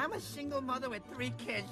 I'm a single mother with three kids.